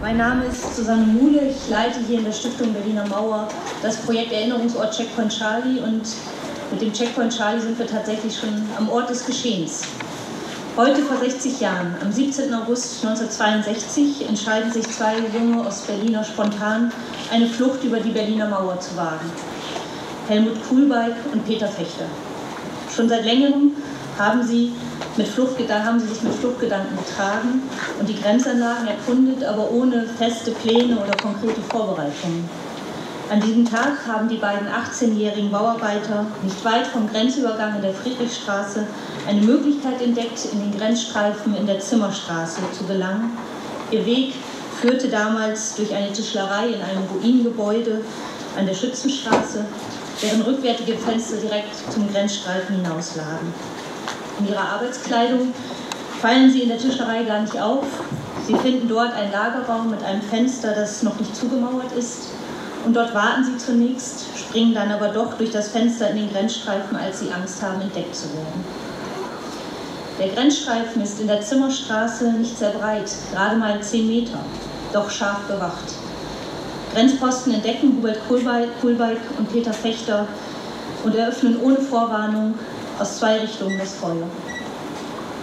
Mein Name ist Susanne Muhle. Ich leite hier in der Stiftung Berliner Mauer das Projekt Erinnerungsort Checkpoint Charlie und mit dem Checkpoint Charlie sind wir tatsächlich schon am Ort des Geschehens. Heute vor 60 Jahren, am 17. August 1962, entscheiden sich zwei junge Ostberliner spontan, eine Flucht über die Berliner Mauer zu wagen. Helmut Kuhlbeik und Peter Fechter. Schon seit längerem haben sie, mit haben sie sich mit Fluchtgedanken getragen und die Grenzanlagen erkundet, aber ohne feste Pläne oder konkrete Vorbereitungen. An diesem Tag haben die beiden 18-jährigen Bauarbeiter nicht weit vom Grenzübergang in der Friedrichstraße eine Möglichkeit entdeckt, in den Grenzstreifen in der Zimmerstraße zu gelangen. Ihr Weg führte damals durch eine Tischlerei in einem Ruinengebäude an der Schützenstraße, deren rückwärtige Fenster direkt zum Grenzstreifen hinauslagen. In ihrer Arbeitskleidung fallen sie in der Tischlerei gar nicht auf. Sie finden dort einen Lagerraum mit einem Fenster, das noch nicht zugemauert ist. Und dort warten sie zunächst, springen dann aber doch durch das Fenster in den Grenzstreifen, als sie Angst haben, entdeckt zu werden. Der Grenzstreifen ist in der Zimmerstraße nicht sehr breit, gerade mal 10 Meter, doch scharf bewacht. Grenzposten entdecken Hubert Kohlbeik und Peter Fechter und eröffnen ohne Vorwarnung aus zwei Richtungen das Feuer.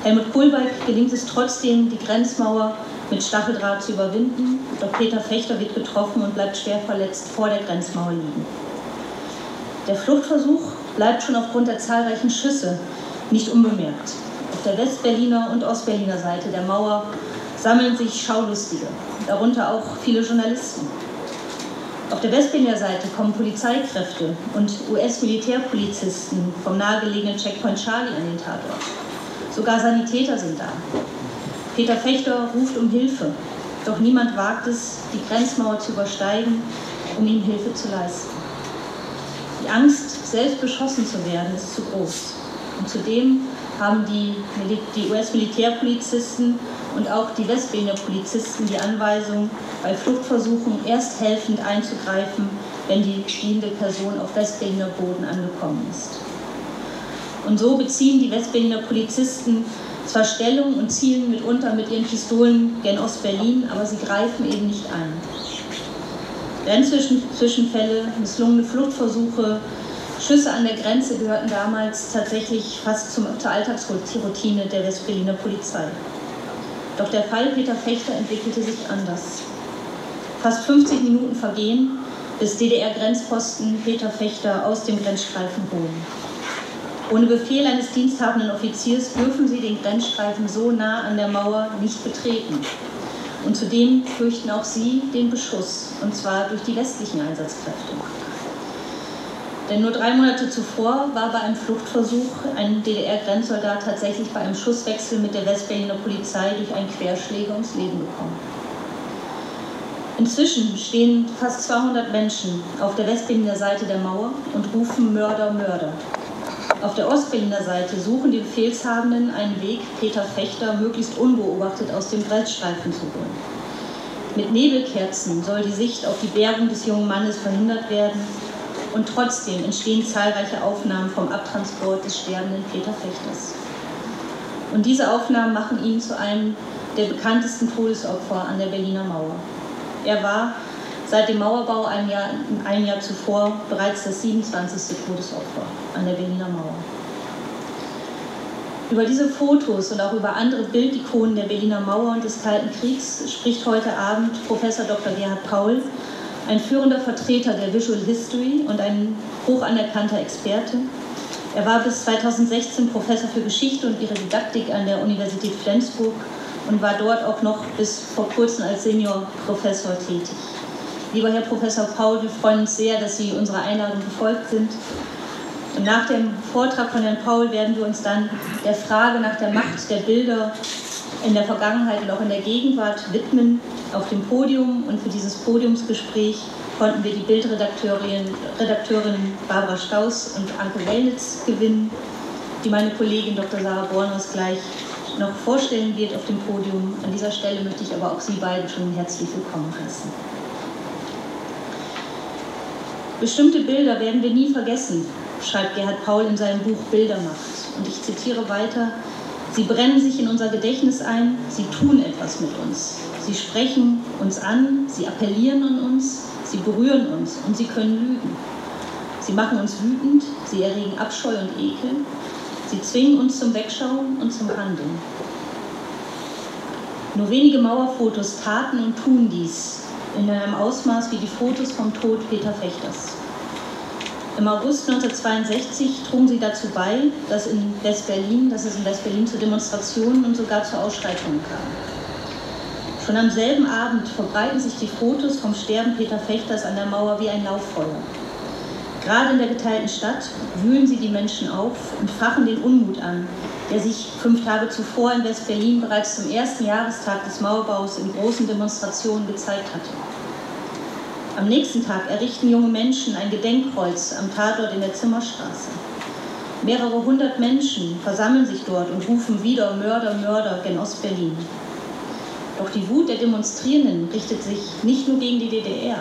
Helmut Kohlbeik gelingt es trotzdem, die Grenzmauer mit Stacheldraht zu überwinden, doch Peter Fechter wird getroffen und bleibt schwer verletzt vor der Grenzmauer liegen. Der Fluchtversuch bleibt schon aufgrund der zahlreichen Schüsse nicht unbemerkt der Westberliner und Ostberliner Seite der Mauer sammeln sich Schaulustige, darunter auch viele Journalisten. Auf der Westberliner Seite kommen Polizeikräfte und US-Militärpolizisten vom nahegelegenen Checkpoint Charlie an den Tatort. Sogar Sanitäter sind da. Peter Fechter ruft um Hilfe, doch niemand wagt es, die Grenzmauer zu übersteigen, um ihm Hilfe zu leisten. Die Angst, selbst beschossen zu werden, ist zu groß. Und zudem haben die, die US-Militärpolizisten und auch die Westberliner Polizisten die Anweisung, bei Fluchtversuchen erst helfend einzugreifen, wenn die stehende Person auf Westberliner Boden angekommen ist. Und so beziehen die Westberliner Polizisten zwar Stellung und zielen mitunter mit ihren Pistolen gen Ostberlin, aber sie greifen eben nicht ein. Grenzzwischenfälle, misslungene Fluchtversuche, Schüsse an der Grenze gehörten damals tatsächlich fast zur Alltagsroutine der Westberliner Polizei. Doch der Fall Peter Fechter entwickelte sich anders. Fast 50 Minuten vergehen, bis DDR-Grenzposten Peter Fechter aus dem Grenzstreifen holen. Ohne Befehl eines diensthabenden Offiziers dürfen sie den Grenzstreifen so nah an der Mauer nicht betreten. Und zudem fürchten auch sie den Beschuss, und zwar durch die westlichen Einsatzkräfte. Denn nur drei Monate zuvor war bei einem Fluchtversuch ein DDR-Grenzsoldat tatsächlich bei einem Schusswechsel mit der Westberliner Polizei durch einen Querschläger ums Leben gekommen. Inzwischen stehen fast 200 Menschen auf der Westberliner Seite der Mauer und rufen Mörder, Mörder. Auf der Ostberliner Seite suchen die Befehlshabenden einen Weg, Peter Fechter möglichst unbeobachtet aus dem Grenzstreifen zu holen. Mit Nebelkerzen soll die Sicht auf die Bergung des jungen Mannes verhindert werden und trotzdem entstehen zahlreiche Aufnahmen vom Abtransport des sterbenden Peter Fechters. Und diese Aufnahmen machen ihn zu einem der bekanntesten Todesopfer an der Berliner Mauer. Er war seit dem Mauerbau ein Jahr, ein Jahr zuvor bereits das 27. Todesopfer an der Berliner Mauer. Über diese Fotos und auch über andere Bildikonen der Berliner Mauer und des Kalten Kriegs spricht heute Abend Professor Dr. Gerhard Paul, ein führender Vertreter der Visual History und ein hoch anerkannter Experte. Er war bis 2016 Professor für Geschichte und ihre Didaktik an der Universität Flensburg und war dort auch noch bis vor kurzem als Seniorprofessor tätig. Lieber Herr Professor Paul, wir freuen uns sehr, dass Sie unserer Einladung gefolgt sind. Und nach dem Vortrag von Herrn Paul werden wir uns dann der Frage nach der Macht der Bilder in der Vergangenheit und auch in der Gegenwart widmen auf dem Podium. Und für dieses Podiumsgespräch konnten wir die Bildredakteurin Redakteurin Barbara Staus und Anke Wellnitz gewinnen, die meine Kollegin Dr. Sarah Bornhaus gleich noch vorstellen wird auf dem Podium. An dieser Stelle möchte ich aber auch Sie beiden schon herzlich willkommen heißen. Bestimmte Bilder werden wir nie vergessen, schreibt Gerhard Paul in seinem Buch Bildermacht. Und ich zitiere weiter, Sie brennen sich in unser Gedächtnis ein, sie tun etwas mit uns. Sie sprechen uns an, sie appellieren an uns, sie berühren uns und sie können lügen. Sie machen uns wütend, sie erregen Abscheu und Ekel, sie zwingen uns zum Wegschauen und zum Handeln. Nur wenige Mauerfotos taten und tun dies in einem Ausmaß wie die Fotos vom Tod Peter Fechters. Im August 1962 trugen sie dazu bei, dass, in West-Berlin, dass es in West-Berlin zu Demonstrationen und sogar zu Ausschreitungen kam. Schon am selben Abend verbreiten sich die Fotos vom Sterben Peter Fechters an der Mauer wie ein Lauffeuer. Gerade in der geteilten Stadt wühlen sie die Menschen auf und fachen den Unmut an, der sich fünf Tage zuvor in West-Berlin bereits zum ersten Jahrestag des Mauerbaus in großen Demonstrationen gezeigt hatte. Am nächsten Tag errichten junge Menschen ein Gedenkkreuz am Tatort in der Zimmerstraße. Mehrere hundert Menschen versammeln sich dort und rufen wieder Mörder, Mörder gen Ostberlin. Doch die Wut der Demonstrierenden richtet sich nicht nur gegen die DDR,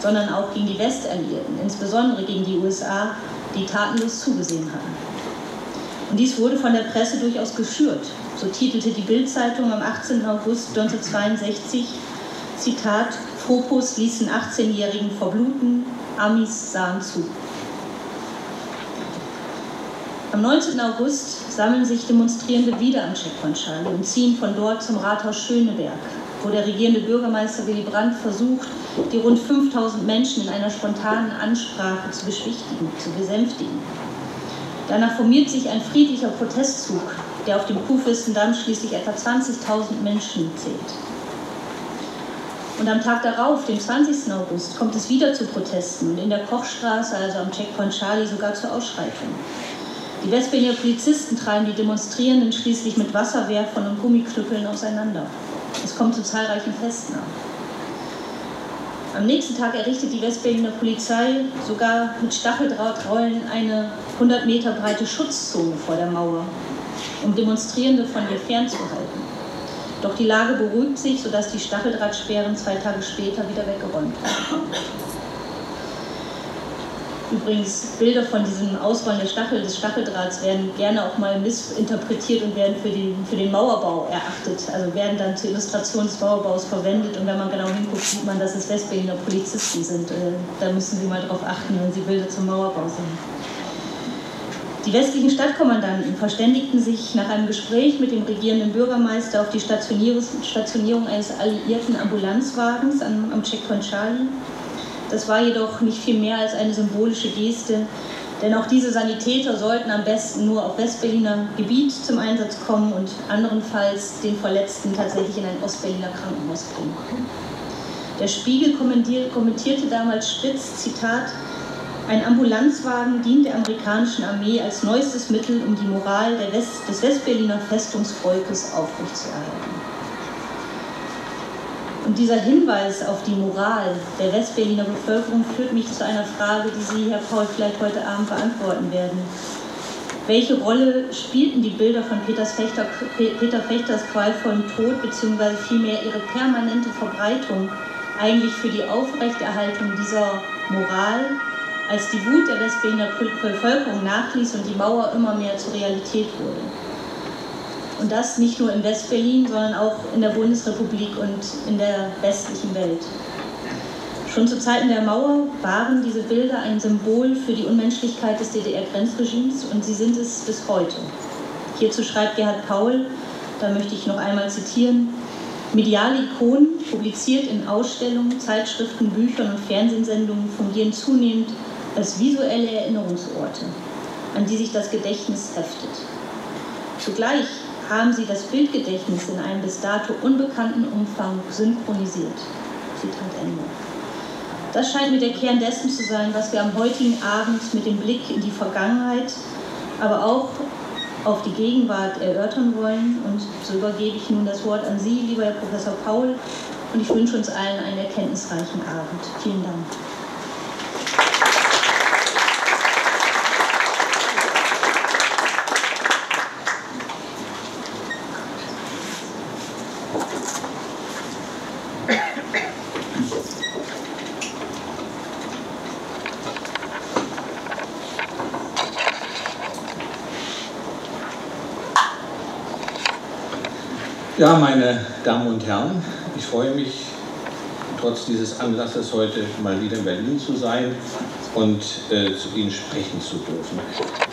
sondern auch gegen die Westalliierten, insbesondere gegen die USA, die tatenlos zugesehen hatten. Und dies wurde von der Presse durchaus geschürt. So titelte die Bild-Zeitung am 18. August 1962, Zitat, Fopus ließen 18-Jährigen verbluten, Amis sahen zu. Am 19. August sammeln sich Demonstrierende wieder am Checkpoint Charlie und ziehen von dort zum Rathaus Schöneberg, wo der regierende Bürgermeister Willy Brandt versucht, die rund 5000 Menschen in einer spontanen Ansprache zu beschwichtigen, zu besänftigen. Danach formiert sich ein friedlicher Protestzug, der auf dem Kuhfürstendamm schließlich etwa 20.000 Menschen zählt. Und am Tag darauf, dem 20. August, kommt es wieder zu Protesten und in der Kochstraße, also am Checkpoint Charlie, sogar zur Ausschreitung. Die Westberliner Polizisten treiben die Demonstrierenden schließlich mit Wasserwerfern und Gummiknüppeln auseinander. Es kommt zu zahlreichen Festnahmen. Am nächsten Tag errichtet die Westberliner Polizei sogar mit Stacheldrahtrollen eine 100 Meter breite Schutzzone vor der Mauer, um Demonstrierende von ihr fernzuhalten. Doch die Lage beruhigt sich, sodass die Stacheldrahtsperren zwei Tage später wieder weggeräumt werden. Übrigens, Bilder von diesem Ausrollen der Stachel, des Stacheldrahts werden gerne auch mal missinterpretiert und werden für den, für den Mauerbau erachtet. Also werden dann zur Illustration des Mauerbaus verwendet und wenn man genau hinguckt, sieht man, dass es Westberliner Polizisten sind. Äh, da müssen Sie mal drauf achten, wenn Sie Bilder zum Mauerbau sehen. Die westlichen Stadtkommandanten verständigten sich nach einem Gespräch mit dem regierenden Bürgermeister auf die Stationierung eines alliierten Ambulanzwagens am, am Checkpoint Charlie. Das war jedoch nicht viel mehr als eine symbolische Geste, denn auch diese Sanitäter sollten am besten nur auf Westberliner Gebiet zum Einsatz kommen und anderenfalls den Verletzten tatsächlich in ein Ostberliner Krankenhaus bringen. Der Spiegel kommentierte damals spitz, Zitat, ein Ambulanzwagen dient der amerikanischen Armee als neuestes Mittel, um die Moral West des Westberliner Festungsvolkes aufrechtzuerhalten. Und dieser Hinweis auf die Moral der Westberliner Bevölkerung führt mich zu einer Frage, die Sie, Herr Paul, vielleicht heute Abend beantworten werden. Welche Rolle spielten die Bilder von Fechter, Peter Fechters qualvollen Tod bzw. vielmehr ihre permanente Verbreitung eigentlich für die Aufrechterhaltung dieser Moral als die Wut der Westberliner Bevölkerung nachließ und die Mauer immer mehr zur Realität wurde. Und das nicht nur in Westberlin, sondern auch in der Bundesrepublik und in der westlichen Welt. Schon zu Zeiten der Mauer waren diese Bilder ein Symbol für die Unmenschlichkeit des DDR-Grenzregimes und sie sind es bis heute. Hierzu schreibt Gerhard Paul, da möchte ich noch einmal zitieren, Mediale Ikonen, publiziert in Ausstellungen, Zeitschriften, Büchern und Fernsehsendungen, fungieren zunehmend als visuelle Erinnerungsorte, an die sich das Gedächtnis heftet. Zugleich haben sie das Bildgedächtnis in einem bis dato unbekannten Umfang synchronisiert. Zitat Ende. Das scheint mir der Kern dessen zu sein, was wir am heutigen Abend mit dem Blick in die Vergangenheit, aber auch auf die Gegenwart erörtern wollen. Und so übergebe ich nun das Wort an Sie, lieber Herr Professor Paul, und ich wünsche uns allen einen erkenntnisreichen Abend. Vielen Dank. Ja, meine Damen und Herren, ich freue mich, trotz dieses Anlasses heute mal wieder in Berlin zu sein und äh, zu Ihnen sprechen zu dürfen.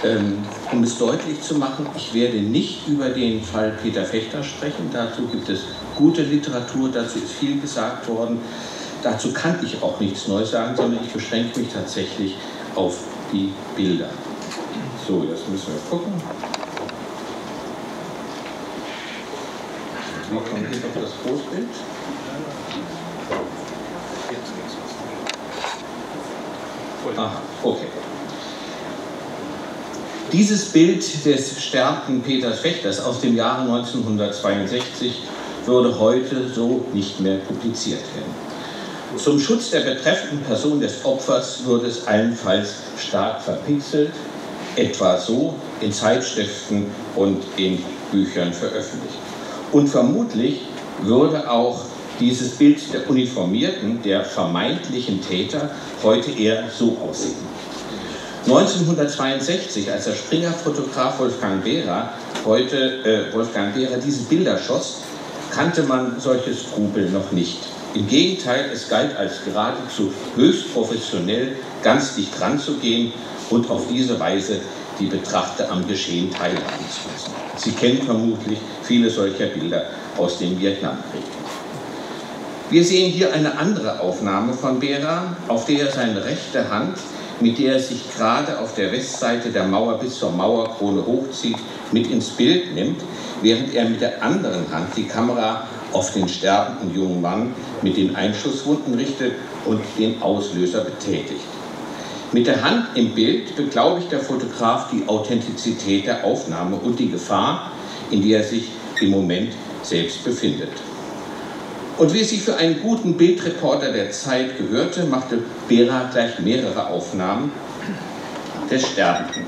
Ähm, um es deutlich zu machen, ich werde nicht über den Fall Peter Fechter sprechen. Dazu gibt es gute Literatur, dazu ist viel gesagt worden. Dazu kann ich auch nichts Neues sagen, sondern ich beschränke mich tatsächlich auf die Bilder. So, jetzt müssen wir gucken. Wie kommt hier auf das Großbild? Ah, okay. Dieses Bild des sterbenden Peters Fechters aus dem Jahre 1962 würde heute so nicht mehr publiziert werden. Zum Schutz der betreffenden Person des Opfers würde es allenfalls stark verpixelt, etwa so in Zeitschriften und in Büchern veröffentlicht. Und vermutlich würde auch dieses Bild der Uniformierten, der vermeintlichen Täter, heute eher so aussehen. 1962, als der Springer-Fotograf Wolfgang Behrer, heute äh, Wolfgang Behrer, diese Bilder schoss, kannte man solche Skrupel noch nicht. Im Gegenteil, es galt als geradezu höchst professionell, ganz dicht ranzugehen und auf diese Weise die Betrachter am Geschehen teilhaben zu lassen. Sie kennen vermutlich viele solcher Bilder aus dem Vietnamkrieg. Wir sehen hier eine andere Aufnahme von Bera, auf der er seine rechte Hand, mit der er sich gerade auf der Westseite der Mauer bis zur Mauerkrone hochzieht, mit ins Bild nimmt, während er mit der anderen Hand die Kamera auf den sterbenden jungen Mann mit den Einschusswunden richtet und den Auslöser betätigt. Mit der Hand im Bild beglaubigt der Fotograf die Authentizität der Aufnahme und die Gefahr, in der er sich im Moment selbst befindet. Und wie es sich für einen guten Bildreporter der Zeit gehörte, machte Bera gleich mehrere Aufnahmen des Sterbenden.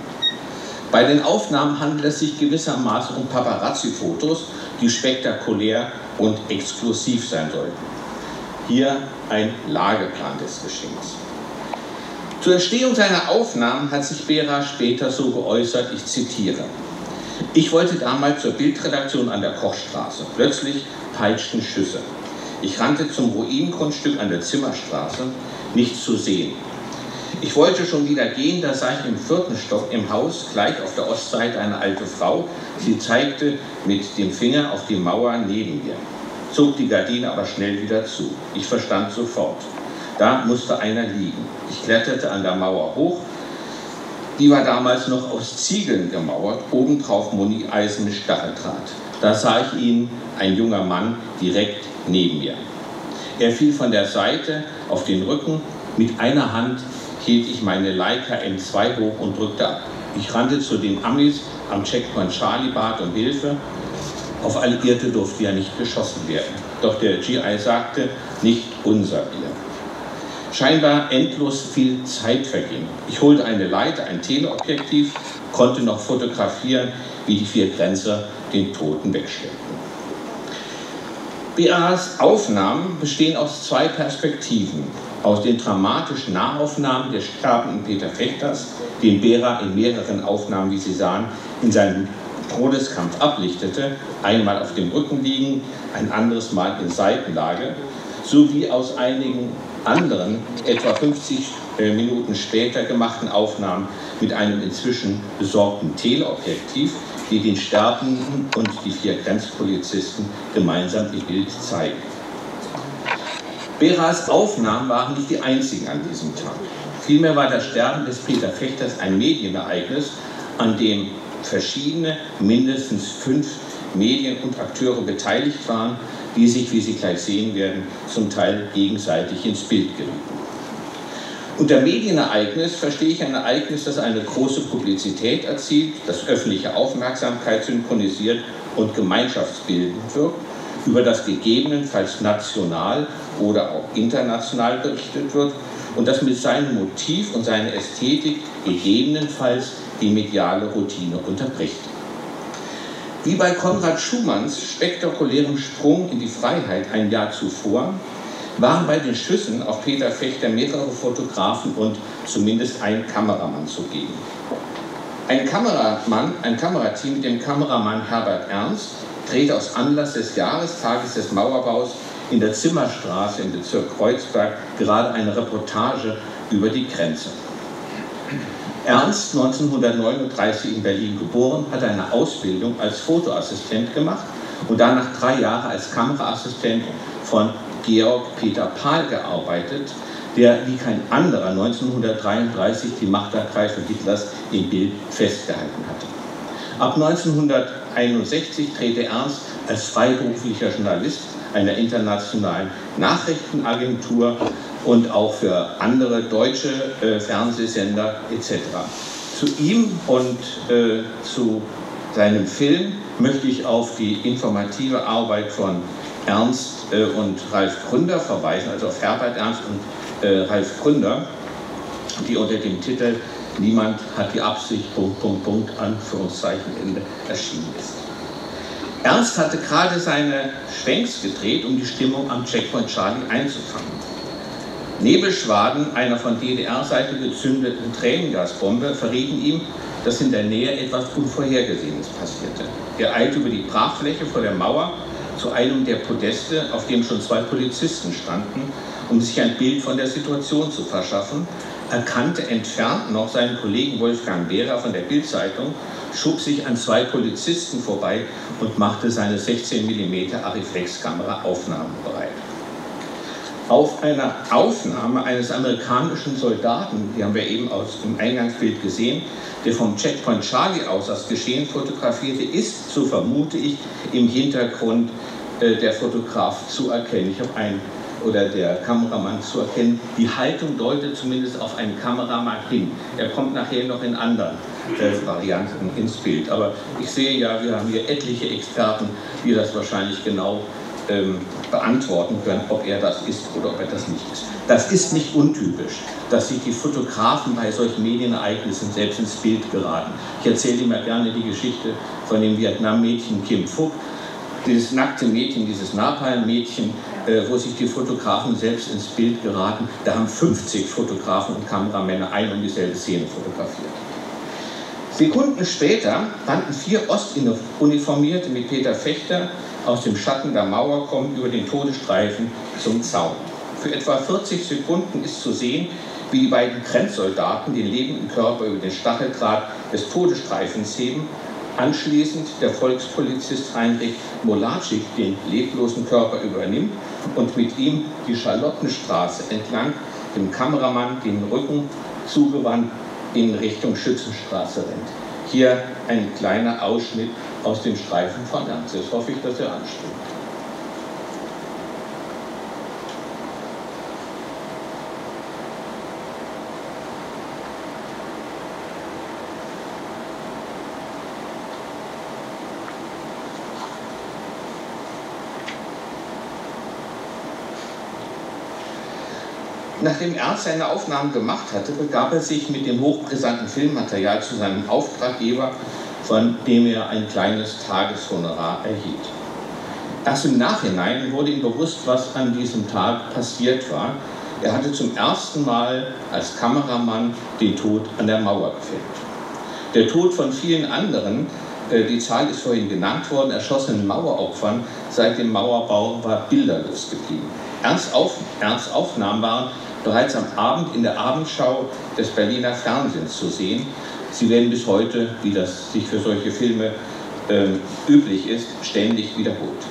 Bei den Aufnahmen handelt es sich gewissermaßen um Paparazzi-Fotos, die spektakulär und exklusiv sein sollten. Hier ein Lageplan des Geschehens. Zur Entstehung seiner Aufnahmen hat sich Bera später so geäußert, ich zitiere. Ich wollte damals zur Bildredaktion an der Kochstraße. Plötzlich peitschten Schüsse. Ich rannte zum Ruinengrundstück an der Zimmerstraße, nichts zu sehen. Ich wollte schon wieder gehen, da sah ich im vierten Stock im Haus gleich auf der Ostseite eine alte Frau. Sie zeigte mit dem Finger auf die Mauer neben mir, zog die Gardine aber schnell wieder zu. Ich verstand sofort. Da musste einer liegen. Ich kletterte an der Mauer hoch. Die war damals noch aus Ziegeln gemauert, obendrauf Muni-Eisen mit Stacheldraht. Da sah ich ihn, ein junger Mann, direkt neben mir. Er fiel von der Seite auf den Rücken. Mit einer Hand hielt ich meine Leica M2 hoch und drückte ab. Ich rannte zu den Amis am Checkpoint Charlie bat um Hilfe. Auf Alliierte durfte ja nicht geschossen werden. Doch der GI sagte, nicht unser Bier. Scheinbar endlos viel Zeit verging. Ich holte eine Leiter, ein Teleobjektiv, konnte noch fotografieren, wie die vier Grenzer den Toten wegstellten. BAs Aufnahmen bestehen aus zwei Perspektiven. Aus den dramatischen Nahaufnahmen des sterbenden Peter Fechters, den Bera in mehreren Aufnahmen, wie Sie sahen, in seinem Todeskampf ablichtete, einmal auf dem Rücken liegen, ein anderes Mal in Seitenlage, sowie aus einigen anderen, etwa 50 äh, Minuten später gemachten Aufnahmen mit einem inzwischen besorgten Teleobjektiv, die den Sterbenden und die vier Grenzpolizisten gemeinsam ihr Bild zeigen. Beras Aufnahmen waren nicht die einzigen an diesem Tag. Vielmehr war das Sterben des Peter Fechters ein Medienereignis, an dem verschiedene, mindestens fünf Medien und Akteure beteiligt waren, die sich, wie Sie gleich sehen werden, zum Teil gegenseitig ins Bild gerieten. Unter Medienereignis verstehe ich ein Ereignis, das eine große Publizität erzielt, das öffentliche Aufmerksamkeit synchronisiert und gemeinschaftsbildend wirkt, über das gegebenenfalls national oder auch international berichtet wird und das mit seinem Motiv und seiner Ästhetik gegebenenfalls die mediale Routine unterbricht. Wie bei Konrad Schumanns spektakulärem Sprung in die Freiheit ein Jahr zuvor waren bei den Schüssen auf Peter Fechter mehrere Fotografen und zumindest ein Kameramann zugegen. Ein Kameramann, ein Kamerateam mit dem Kameramann Herbert Ernst drehte aus Anlass des Jahrestages des Mauerbaus in der Zimmerstraße im Bezirk Kreuzberg gerade eine Reportage über die Grenze. Ernst, 1939 in Berlin geboren, hat eine Ausbildung als Fotoassistent gemacht und danach drei Jahre als Kameraassistent von Georg Peter Pahl gearbeitet, der wie kein anderer 1933 die Machtergreifung Hitlers im Bild festgehalten hatte. Ab 1961 drehte Ernst als freiberuflicher Journalist einer internationalen Nachrichtenagentur und auch für andere deutsche äh, Fernsehsender etc. Zu ihm und äh, zu seinem Film möchte ich auf die informative Arbeit von Ernst äh, und Ralf Gründer verweisen, also auf Herbert Ernst und äh, Ralf Gründer, die unter dem Titel Niemand hat die Absicht, Punkt, Punkt, Punkt, Anführungszeichen, Ende erschienen ist. Ernst hatte gerade seine Schwenks gedreht, um die Stimmung am Checkpoint Charlie einzufangen. Nebelschwaden einer von DDR-Seite gezündeten Tränengasbombe verrieten ihm, dass in der Nähe etwas Unvorhergesehenes passierte. Er eilte über die Brachfläche vor der Mauer zu einem der Podeste, auf dem schon zwei Polizisten standen, um sich ein Bild von der Situation zu verschaffen, erkannte entfernt noch seinen Kollegen Wolfgang Behrer von der Bildzeitung, schob sich an zwei Polizisten vorbei und machte seine 16 mm Arriflex-Kamera aufnahmebereit. Auf einer Aufnahme eines amerikanischen Soldaten, die haben wir eben aus dem Eingangsbild gesehen, der vom Checkpoint Charlie aus das Geschehen fotografierte, ist, so vermute ich, im Hintergrund äh, der Fotograf zu erkennen. Ich habe einen oder der Kameramann zu erkennen. Die Haltung deutet zumindest auf einen Kameramann hin. Er kommt nachher noch in anderen äh, Varianten ins Bild. Aber ich sehe ja, wir haben hier etliche Experten, die das wahrscheinlich genau ähm, beantworten können, ob er das ist oder ob er das nicht ist. Das ist nicht untypisch, dass sich die Fotografen bei solchen Medienereignissen selbst ins Bild geraten. Ich erzähle immer gerne die Geschichte von dem Vietnam-Mädchen Kim Phuc, dieses nackte Mädchen, dieses Napalm-Mädchen, äh, wo sich die Fotografen selbst ins Bild geraten. Da haben 50 Fotografen und Kameramänner ein und dieselbe Szene fotografiert. Sekunden später rannten vier Ostuniformierte mit Peter Fechter aus dem Schatten der Mauer kommen über den Todesstreifen zum Zaun. Für etwa 40 Sekunden ist zu sehen, wie die beiden Grenzsoldaten den lebenden Körper über den Stacheldraht des Todesstreifens heben Anschließend der Volkspolizist Heinrich Molacik den leblosen Körper übernimmt und mit ihm die Charlottenstraße entlang dem Kameramann den Rücken zugewandt in Richtung Schützenstraße rennt. Hier ein kleiner Ausschnitt aus dem Streifen von. Jetzt hoffe ich, dass er ansteht. Nachdem Ernst seine Aufnahmen gemacht hatte, begab er sich mit dem hochbrisanten Filmmaterial zu seinem Auftraggeber, von dem er ein kleines Tageshonorar erhielt. Erst im Nachhinein wurde ihm bewusst, was an diesem Tag passiert war. Er hatte zum ersten Mal als Kameramann den Tod an der Mauer gefilmt. Der Tod von vielen anderen, äh, die Zahl ist vorhin genannt worden, erschossenen Maueropfern seit dem Mauerbau war bilderlos geblieben. Ernst, Auf, Ernst Aufnahmen waren bereits am Abend in der Abendschau des Berliner Fernsehens zu sehen. Sie werden bis heute, wie das sich für solche Filme äh, üblich ist, ständig wiederholt.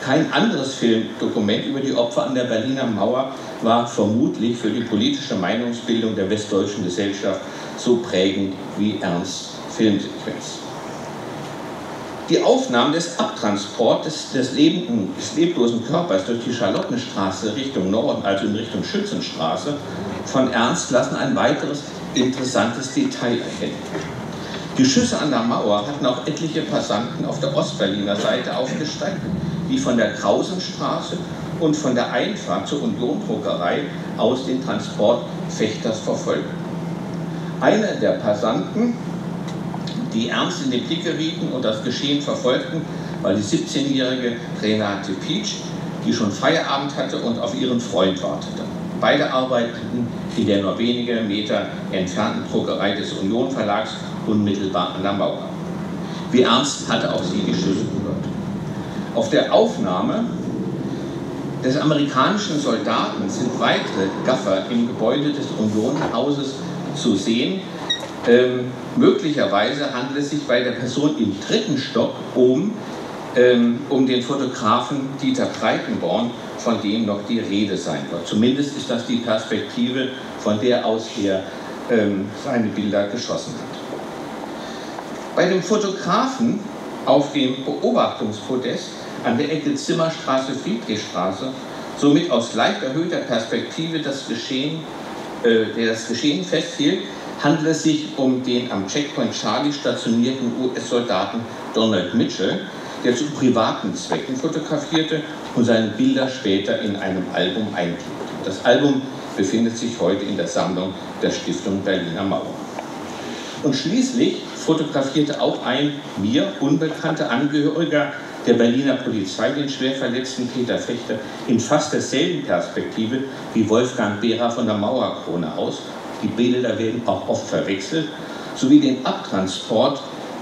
Kein anderes Filmdokument über die Opfer an der Berliner Mauer war vermutlich für die politische Meinungsbildung der westdeutschen Gesellschaft so prägend wie Ernst Filmsequenz. Die Aufnahmen des Abtransportes des, lebenden, des leblosen Körpers durch die Charlottenstraße Richtung Norden, also in Richtung Schützenstraße, von Ernst lassen ein weiteres interessantes Detail erkennen. Die Schüsse an der Mauer hatten auch etliche Passanten auf der Ostberliner Seite aufgestreckt, die von der Krausenstraße und von der Einfahrt zur Union-Druckerei aus den Transport Fechters verfolgten. Einer der Passanten die ernst in den Blick gerieten und das Geschehen verfolgten, war die 17-jährige Renate Pietsch, die schon Feierabend hatte und auf ihren Freund wartete. Beide arbeiteten in der nur wenige Meter entfernten Druckerei des Union Verlags unmittelbar an der Mauer. Wie ernst hatte auch sie die Schüsse gehört. Auf der Aufnahme des amerikanischen Soldaten sind weitere Gaffer im Gebäude des Unionhauses zu sehen. Ähm, möglicherweise handelt es sich bei der Person im dritten Stock um, ähm, um den Fotografen Dieter Breitenborn, von dem noch die Rede sein wird. Zumindest ist das die Perspektive, von der aus er ähm, seine Bilder geschossen hat. Bei dem Fotografen auf dem Beobachtungspodest an der Ecke Zimmerstraße, Friedrichstraße, somit aus leicht erhöhter Perspektive das Geschehen, äh, der das Geschehen festhielt, handelt es sich um den am Checkpoint Charlie stationierten US-Soldaten Donald Mitchell, der zu privaten Zwecken fotografierte und seine Bilder später in einem Album einklebte. Das Album befindet sich heute in der Sammlung der Stiftung Berliner Mauer. Und schließlich fotografierte auch ein mir unbekannter Angehöriger der Berliner Polizei den schwer verletzten Peter Fechter in fast derselben Perspektive wie Wolfgang Behrer von der Mauerkrone aus. Die Bilder werden auch oft verwechselt, sowie den Abtransport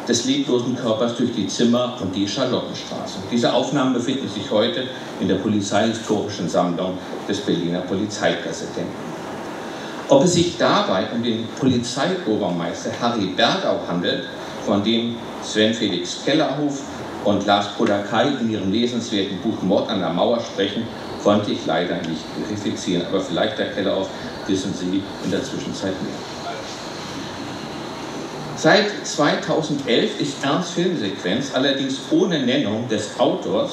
des leblosen Körpers durch die Zimmer und die Charlottenstraße. Diese Aufnahmen befinden sich heute in der polizeihistorischen Sammlung des Berliner Polizeipräsidenten. Ob es sich dabei um den Polizeiobermeister Harry Bergau handelt, von dem Sven Felix Kellerhof und Lars Podakai in ihrem lesenswerten Buch Mord an der Mauer sprechen, konnte ich leider nicht verifizieren. Aber vielleicht, Herr Kellerhoff, wissen Sie in der Zwischenzeit mehr. Seit 2011 ist Ernst Filmsequenz allerdings ohne Nennung des Autors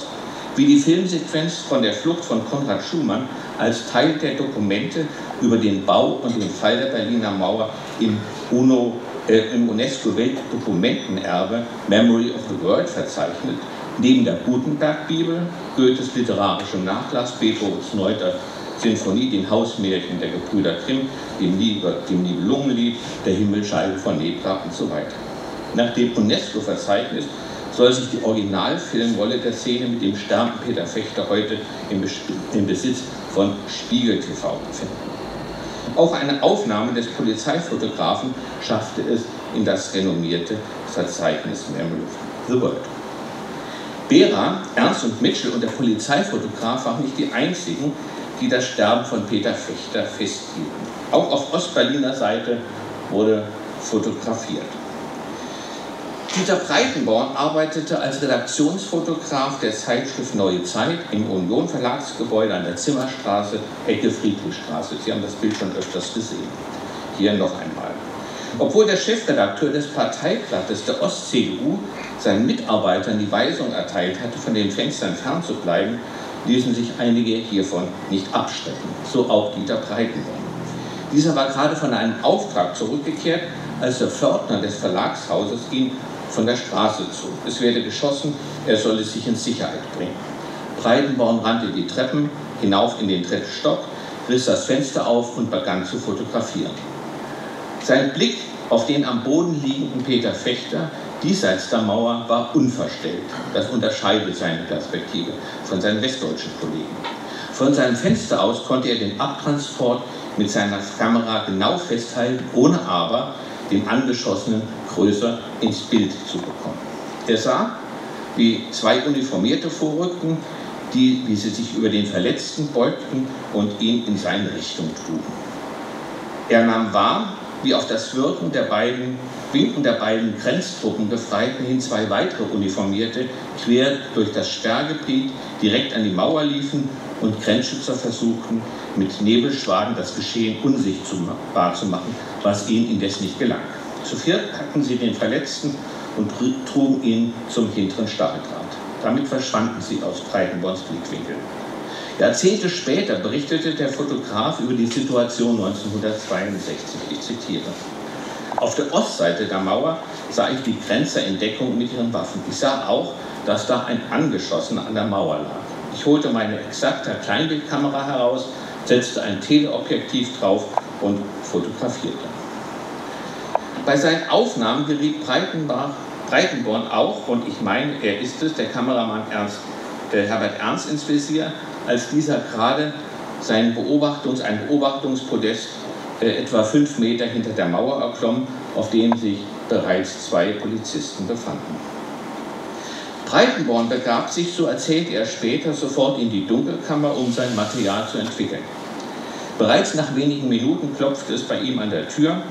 wie die Filmsequenz von der Flucht von Konrad Schumann als Teil der Dokumente über den Bau und den Fall der Berliner Mauer im, UNO, äh, im UNESCO-Weltdokumentenerbe Memory of the World verzeichnet, neben der Gutenberg-Bibel, Goethes literarischem Nachlass, Beethovens Neuter Sinfonie, den Hausmärchen der Gebrüder Grimm, dem, dem Nibelungenlied, der Himmelscheibe von Nebra und so weiter. Nach dem UNESCO-Verzeichnis soll sich die Originalfilmrolle der Szene mit dem Stern Peter Fechter heute im Besitz von Spiegel TV befinden. Auch eine Aufnahme des Polizeifotografen schaffte es in das renommierte Verzeichnis Memory of the World. Bera, Ernst und Mitchell und der Polizeifotograf waren nicht die einzigen, die das Sterben von Peter Fechter festhielten. Auch auf Ostberliner Seite wurde fotografiert. Dieter Breitenborn arbeitete als Redaktionsfotograf der Zeitschrift Neue Zeit im Union Verlagsgebäude an der Zimmerstraße, Ecke Friedrichstraße. Sie haben das Bild schon öfters gesehen. Hier noch einmal. Obwohl der Chefredakteur des Parteiblattes der Ost-CDU seinen Mitarbeitern die Weisung erteilt hatte, von den Fenstern fernzubleiben, ließen sich einige hiervon nicht abschrecken. So auch Dieter Breitenborn. Dieser war gerade von einem Auftrag zurückgekehrt, als der Pförtner des Verlagshauses ihn von der Straße zog. Es werde geschossen, er solle sich in Sicherheit bringen. Breitenborn rannte die Treppen hinauf in den dritten Stock, riss das Fenster auf und begann zu fotografieren. Sein Blick auf den am Boden liegenden Peter Fechter diesseits der Mauer war unverstellt. Das unterscheidet seine Perspektive von seinen westdeutschen Kollegen. Von seinem Fenster aus konnte er den Abtransport mit seiner Kamera genau festhalten, ohne aber den Angeschossenen größer ins Bild zu bekommen. Er sah, wie zwei Uniformierte vorrückten, die, wie sie sich über den Verletzten beugten und ihn in seine Richtung trugen. Er nahm wahr, wie auf das Wirken der beiden, Winken der beiden Grenztruppengefreiten hin zwei weitere Uniformierte quer durch das Sperrgebiet direkt an die Mauer liefen und Grenzschützer versuchten, mit Nebelschwaden das Geschehen unsichtbar zu machen, was ihnen indes nicht gelang. Zu viert packten sie den Verletzten und trugen ihn zum hinteren Stacheldraht. Damit verschwanden sie aus Breitenborns Blickwinkel. Jahrzehnte später berichtete der Fotograf über die Situation 1962. Ich zitiere. Auf der Ostseite der Mauer sah ich die Grenzer in Deckung mit ihren Waffen. Ich sah auch, dass da ein Angeschossener an der Mauer lag. Ich holte meine exakte Kleinbildkamera heraus, setzte ein Teleobjektiv drauf und fotografierte. Bei seinen Aufnahmen geriet Breitenborn auch, und ich meine, er ist es, der Kameramann Ernst, äh, Herbert Ernst ins Visier, als dieser gerade sein Beobachtungs-, ein Beobachtungspodest äh, etwa fünf Meter hinter der Mauer erklomm, auf dem sich bereits zwei Polizisten befanden. Breitenborn begab sich, so erzählt er später, sofort in die Dunkelkammer, um sein Material zu entwickeln. Bereits nach wenigen Minuten klopfte es bei ihm an der Tür.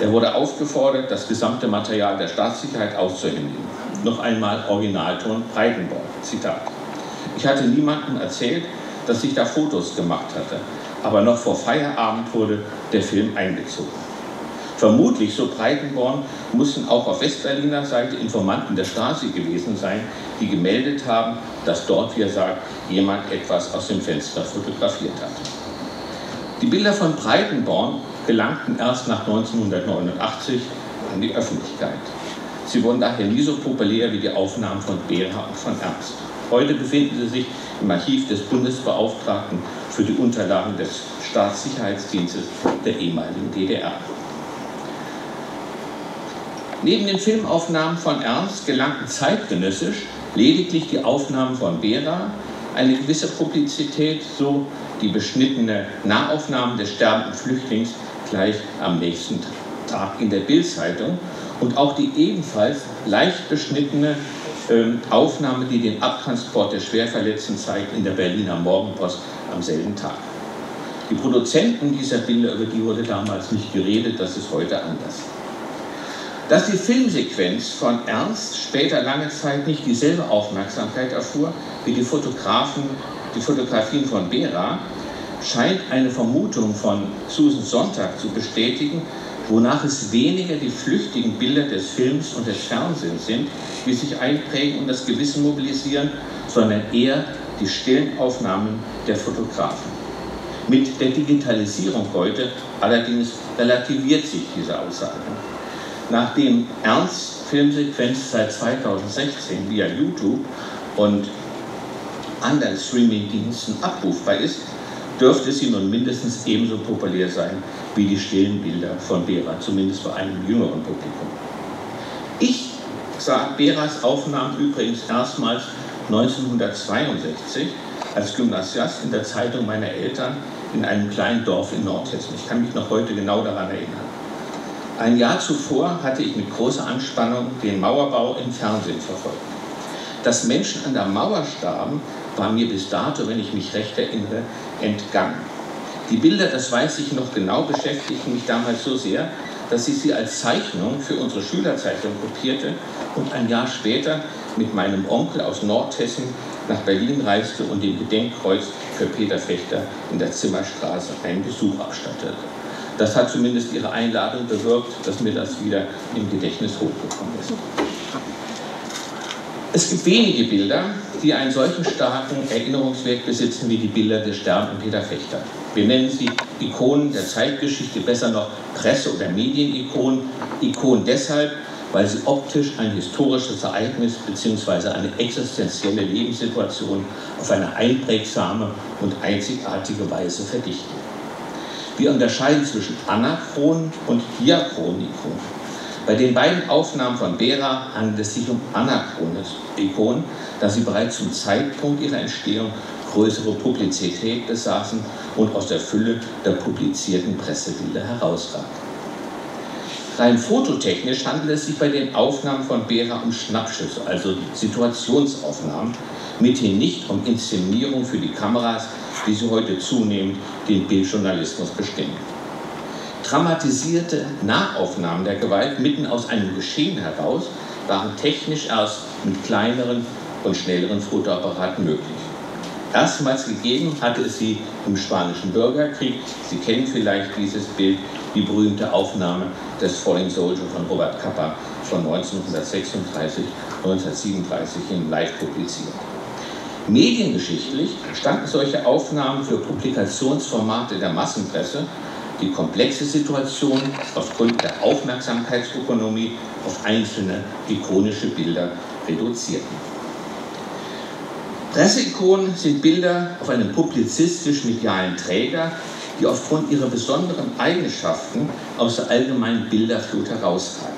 Er wurde aufgefordert, das gesamte Material der Staatssicherheit auszuhändigen. Noch einmal Originalton Breitenborn. Zitat. Ich hatte niemandem erzählt, dass ich da Fotos gemacht hatte, aber noch vor Feierabend wurde der Film eingezogen. Vermutlich, so Breitenborn, mussten auch auf Westberliner Seite Informanten der Stasi gewesen sein, die gemeldet haben, dass dort, wie er sagt, jemand etwas aus dem Fenster fotografiert hat. Die Bilder von Breitenborn gelangten erst nach 1989 an die Öffentlichkeit. Sie wurden daher nie so populär wie die Aufnahmen von Behra und von Ernst. Heute befinden sie sich im Archiv des Bundesbeauftragten für die Unterlagen des Staatssicherheitsdienstes der ehemaligen DDR. Neben den Filmaufnahmen von Ernst gelangten zeitgenössisch lediglich die Aufnahmen von Bera, eine gewisse Publizität, so die beschnittene Nahaufnahmen des sterbenden Flüchtlings gleich am nächsten Tag in der Bildzeitung und auch die ebenfalls leicht beschnittene Aufnahme, die den Abtransport der Schwerverletzten zeigt, in der Berliner Morgenpost am selben Tag. Die Produzenten dieser Bilder, über die wurde damals nicht geredet, das ist heute anders. Dass die Filmsequenz von Ernst später lange Zeit nicht dieselbe Aufmerksamkeit erfuhr wie die, Fotografen, die Fotografien von Bera, scheint eine Vermutung von Susan Sonntag zu bestätigen, wonach es weniger die flüchtigen Bilder des Films und des Fernsehens sind, die sich einprägen und das Gewissen mobilisieren, sondern eher die stillen Aufnahmen der Fotografen. Mit der Digitalisierung heute allerdings relativiert sich diese Aussage. Nachdem Ernst Filmsequenz seit 2016 via YouTube und anderen Streamingdiensten abrufbar ist, dürfte sie nun mindestens ebenso populär sein wie die stillen Bilder von Bera, zumindest bei einem jüngeren Publikum. Ich sah Beras Aufnahmen übrigens erstmals 1962 als Gymnasiast in der Zeitung meiner Eltern in einem kleinen Dorf in Nordhessen. Ich kann mich noch heute genau daran erinnern. Ein Jahr zuvor hatte ich mit großer Anspannung den Mauerbau im Fernsehen verfolgt. Dass Menschen an der Mauer starben, war mir bis dato, wenn ich mich recht erinnere, entgangen. Die Bilder, das weiß ich noch genau, beschäftigten mich damals so sehr, dass ich sie als Zeichnung für unsere Schülerzeitung kopierte und ein Jahr später mit meinem Onkel aus Nordhessen nach Berlin reiste und dem Gedenkkreuz für Peter Fechter in der Zimmerstraße einen Besuch abstattete. Das hat zumindest ihre Einladung bewirkt, dass mir das wieder im Gedächtnis hochgekommen ist. Es gibt wenige Bilder, die einen solchen starken Erinnerungswert besitzen wie die Bilder des sterbenden Peter Fechter. Wir nennen sie Ikonen der Zeitgeschichte, besser noch Presse- oder Medienikonen. Ikonen deshalb, weil sie optisch ein historisches Ereignis bzw. eine existenzielle Lebenssituation auf eine einprägsame und einzigartige Weise verdichten. Wir unterscheiden zwischen anachronen und diachronen Ikonen. Bei den beiden Aufnahmen von Bera handelt es sich um anachrone Ikonen, da sie bereits zum Zeitpunkt ihrer Entstehung größere Publizität besaßen und aus der Fülle der publizierten Pressebilder herausragten. Rein fototechnisch handelt es sich bei den Aufnahmen von Bera um Schnappschüsse, also Situationsaufnahmen, mithin nicht um Inszenierung für die Kameras, wie sie heute zunehmend den Bildjournalismus bestimmen. Dramatisierte Nahaufnahmen der Gewalt mitten aus einem Geschehen heraus waren technisch erst mit kleineren und schnelleren Fotoapparaten möglich. Erstmals gegeben hatte es sie im Spanischen Bürgerkrieg. Sie kennen vielleicht dieses Bild, die berühmte Aufnahme des Falling Soldier von Robert Capa von 1936, 1937 in Live publiziert. Mediengeschichtlich standen solche Aufnahmen für Publikationsformate der Massenpresse die komplexe Situation aufgrund der Aufmerksamkeitsökonomie auf einzelne ikonische Bilder reduzierten. Presseikonen sind Bilder auf einem publizistisch-medialen Träger, die aufgrund ihrer besonderen Eigenschaften aus der allgemeinen Bilderflut herausragen.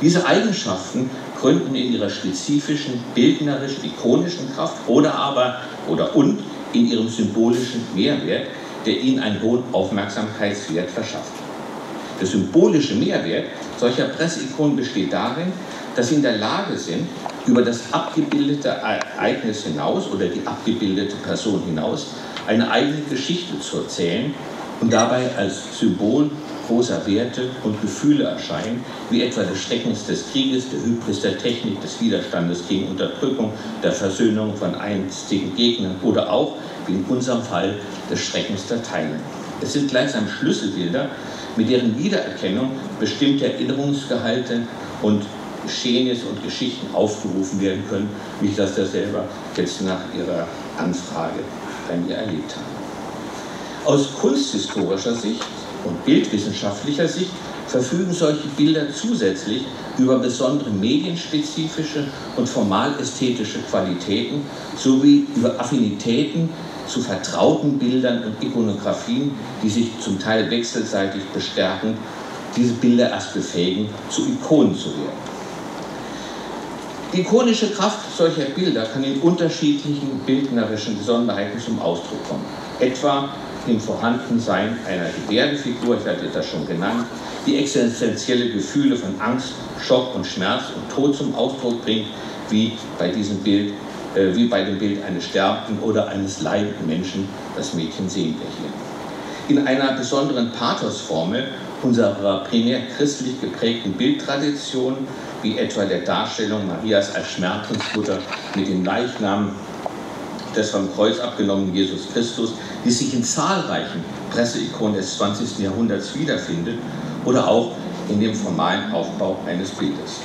Diese Eigenschaften gründen in ihrer spezifischen, bildnerischen, ikonischen Kraft oder aber oder und in ihrem symbolischen Mehrwert, der ihnen einen hohen Aufmerksamkeitswert verschafft. Der symbolische Mehrwert solcher Presseikonen besteht darin, dass sie in der Lage sind, über das abgebildete Ereignis hinaus oder die abgebildete Person hinaus eine eigene Geschichte zu erzählen und dabei als Symbol großer Werte und Gefühle erscheinen, wie etwa des Schreckens des Krieges, der Hybris der Technik, des Widerstandes gegen Unterdrückung, der Versöhnung von einstigen Gegnern oder auch, wie in unserem Fall, des Schreckens der Teilung. Es sind gleichsam Schlüsselbilder, mit deren Wiedererkennung bestimmte Erinnerungsgehalte und Geschehnisse und Geschichten aufgerufen werden können, wie ich das ja selber jetzt nach Ihrer Anfrage bei mir erlebt habe. Aus kunsthistorischer Sicht und bildwissenschaftlicher Sicht verfügen solche Bilder zusätzlich über besondere medienspezifische und formalästhetische Qualitäten sowie über Affinitäten zu vertrauten Bildern und Ikonografien, die sich zum Teil wechselseitig bestärken, diese Bilder erst befähigen, zu Ikonen zu werden. Die ikonische Kraft solcher Bilder kann in unterschiedlichen bildnerischen Besonderheiten zum Ausdruck kommen. Etwa im Vorhandensein einer Gebärdenfigur, ich hatte das schon genannt, die existenzielle Gefühle von Angst, Schock und Schmerz und Tod zum Ausdruck bringt, wie bei diesem Bild, äh, wie bei dem Bild eines sterbenden oder eines leidenden Menschen, das Mädchen sehen wir hier. In einer besonderen Pathosformel unserer primär christlich geprägten Bildtradition, wie etwa der Darstellung Marias als Schmerzensmutter mit dem Leichnam des vom Kreuz abgenommenen Jesus Christus, die sich in zahlreichen Presseikonen des 20. Jahrhunderts wiederfindet oder auch in dem formalen Aufbau eines Bildes.